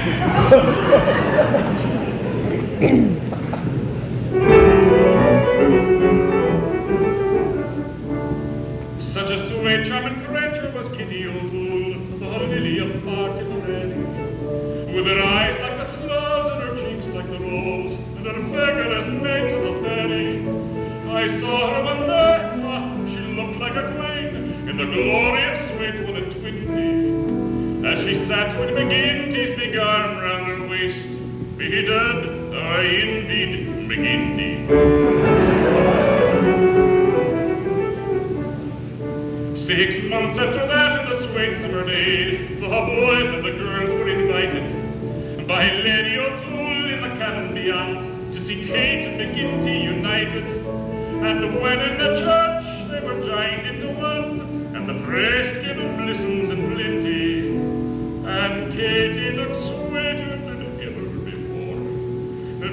Such a sweet, charming creature was Kitty O'Toole, the lily of park in the rain, with her eyes like the stars and her cheeks like the rose, and her figure as neat as a fairy. I saw her one day, ah, she looked like a queen, in the glory of sweet with a twin As she sat with McGinty behidad aindid McGinty. Six months after that, in the sweet summer days, the boys and the girls were invited by Larry O'Toole in the canon beyond to see Kate and McGinty united. And when in the church they were joined into one, and the prayer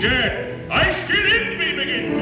dead. I still envy begin.